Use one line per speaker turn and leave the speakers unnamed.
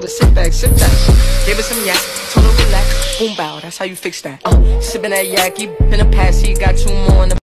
told her sit back, sit back. Gave her some yak, told her relax. Boom bow, that's how you fix that. Uh, sipping that yak, he in the past, he got too much.